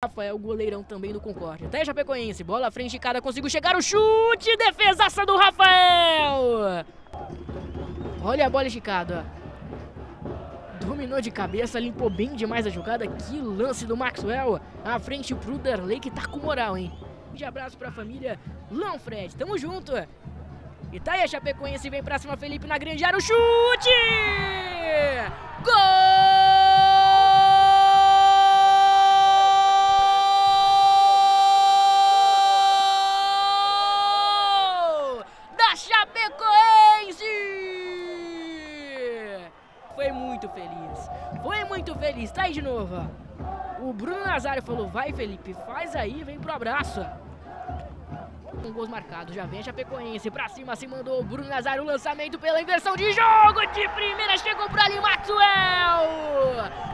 Rafael, goleirão também do Concórdia. Até Chapecoense, bola à frente de cada, conseguiu chegar o chute, defesaça do Rafael! Olha a bola esticada, Dominou de cabeça, limpou bem demais a jogada. Que lance do Maxwell. À frente pro Derley, que tá com moral, hein? De abraço pra família Lanfred. Tamo junto. E tá aí a Chapecoense, vem pra cima, Felipe na grande área, o chute! Gol! Foi muito feliz. Foi muito feliz. Tá aí de novo. O Bruno Nazário falou, vai Felipe, faz aí, vem pro abraço. Com gols marcados, já vem a Chapecoense pra cima, se mandou o Bruno Nazário, lançamento pela inversão de jogo, de primeira chegou pra ali Maxwell.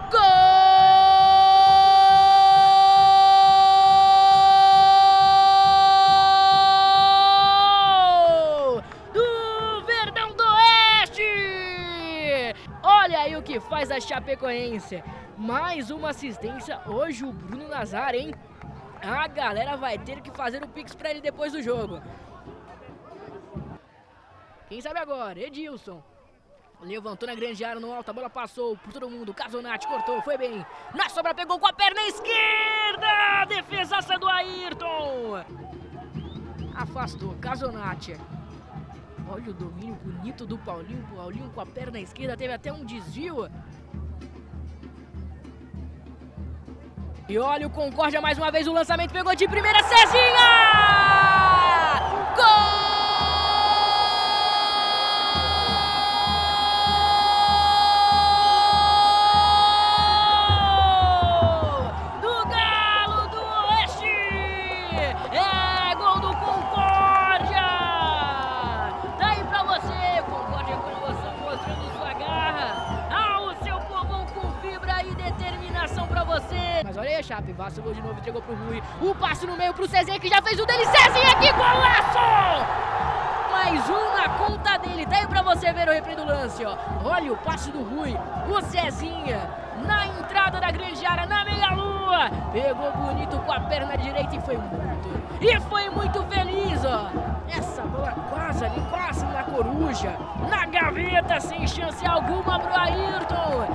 Que faz a Chapecoense. Mais uma assistência. Hoje o Bruno Nazar, hein? A galera vai ter que fazer o pix pra ele depois do jogo. Quem sabe agora? Edilson. Levantou na grande área no alto, a bola passou por todo mundo. Casonati cortou, foi bem. Na sobra pegou com a perna esquerda. Defesaça do Ayrton. Afastou, Casonati. Olha o domínio bonito do Paulinho. Paulinho com a perna esquerda teve até um desvio. E olha o Concórdia mais uma vez. O lançamento pegou de primeira. Cezinha! Olha aí a Chape, vacilou de novo, entregou pro Rui. O passe no meio pro Cezinha que já fez o dele. Cezinha, que golaço! Mais um na conta dele. Tá aí pra você ver o replay do lance, ó. Olha o passe do Rui. O Cezinha na entrada da grande área, na meia-lua. Pegou bonito com a perna direita e foi muito. E foi muito feliz, ó. Essa bola quase ali, quase na coruja. Na gaveta, sem chance alguma pro Ayrton.